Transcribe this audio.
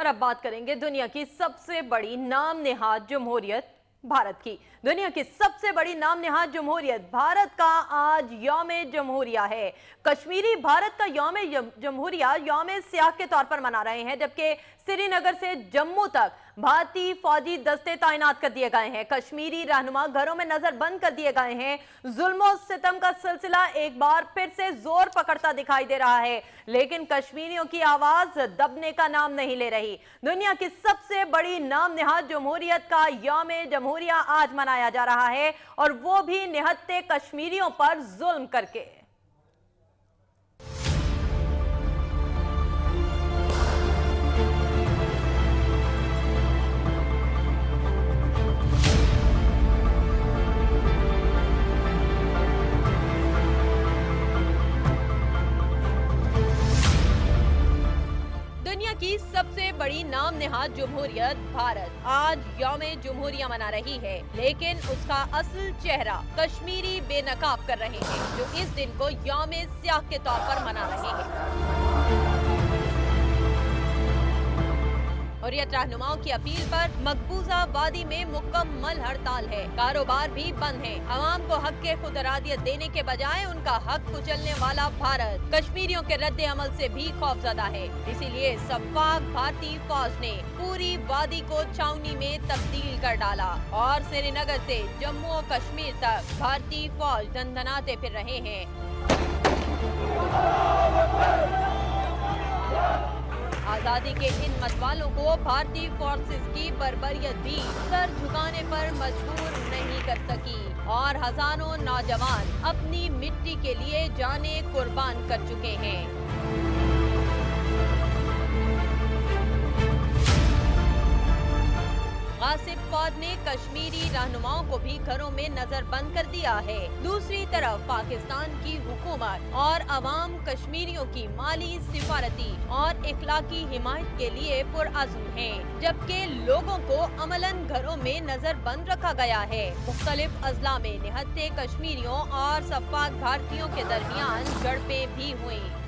اور اب بات کریں گے دنیا کی سب سے بڑی نام نہاد جمہوریت بھارت کی۔ دنیا کی سب سے بڑی نام نہاد جمہوریت بھارت کا آج یوم جمہوریہ ہے۔ کشمیری بھارت کا یوم جمہوریہ یوم سیاہ کے طور پر منا رہے ہیں، جبکہ سری نگر سے جموں تک بھارتی فوجی دستے تعینات کر دیے گئے ہیں۔ کشمیری رہنما گھروں میں نظر بند کر دیے گئے ہیں۔ ظلم و ستم کا سلسلہ ایک بار پھر سے زور پکڑتا دکھائی دے رہا ہے، لیکن کشمیریوں کی آواز دبنے کا نام نہیں لے رہی۔ دنیا کی سب سے بڑی نام نہاد جمہوریت کا یوم جمہوریہ آج منایا جا رہا ہے اور وہ بھی نہتے کشمیریوں پر ظلم کر کے۔ کی سب سے بڑی نام نہاد جمہوریت بھارت۔ آج یوم جمہوریہ منا رہی ہے، لیکن اس کا اصل چہرہ کشمیری بے نقاب کر رہے ہیں، جو اس دن کو یوم سیاہ کے طور پر منا رہے ہیں۔ حریت رہنماؤں کی اپیل پر مقبوضہ وادی میں مکمل ہڑتال ہے۔ کاروبار بھی بند ہے عوام کو حق کے خود ارادیت دینے کے بجائے ان کا حق کچلنے والا بھارت۔ کشمیریوں کے رد عمل سے بھی خوف زدہ ہے۔ اسی لیے سفاق بھارتی فوج نے پوری وادی کو چھاونی میں تبدیل کر ڈالا۔ اور سری نگر سے جموں و کشمیر تک بھارتی فوج دندناتے پھر رہے ہیں۔ آزادی کے ان متوالوں کو بھارتی فورسز کی بربریت بھی سر جھکانے پر مجبور نہیں کر سکی۔ اور ہزاروں نوجوان اپنی مٹی کے لیے جانے قربان کر چکے ہیں۔ غاصب فوج نے کشمیری رہنماؤں کو بھی گھروں میں نظر بند کر دیا ہے۔ دوسری طرف پاکستان کی حکومت اور عوام کشمیریوں کی مالی سفارتی اور اخلاقی حمایت کے لیے پرعزم ہیں، جبکہ لوگوں کو عملاً گھروں میں نظر بند رکھا گیا ہے۔ مختلف اضلاع میں نہتے کشمیریوں اور سفاق بھارتیوں کے درمیان جڑپیں بھی ہوئیں۔